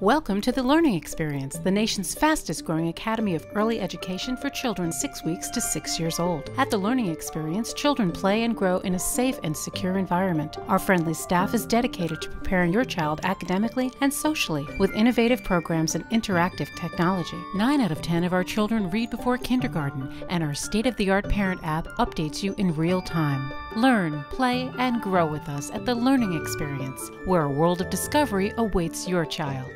Welcome to the Learning Experience, the nation's fastest growing academy of early education for children 6 weeks to 6 years old. At the Learning Experience, children play and grow in a safe and secure environment. Our friendly staff is dedicated to preparing your child academically and socially with innovative programs and interactive technology. 9 out of 10 of our children read before kindergarten, and our state of the art parent app updates you in real time. Learn, play, and grow with us at the Learning Experience, where a world of discovery awaits your child.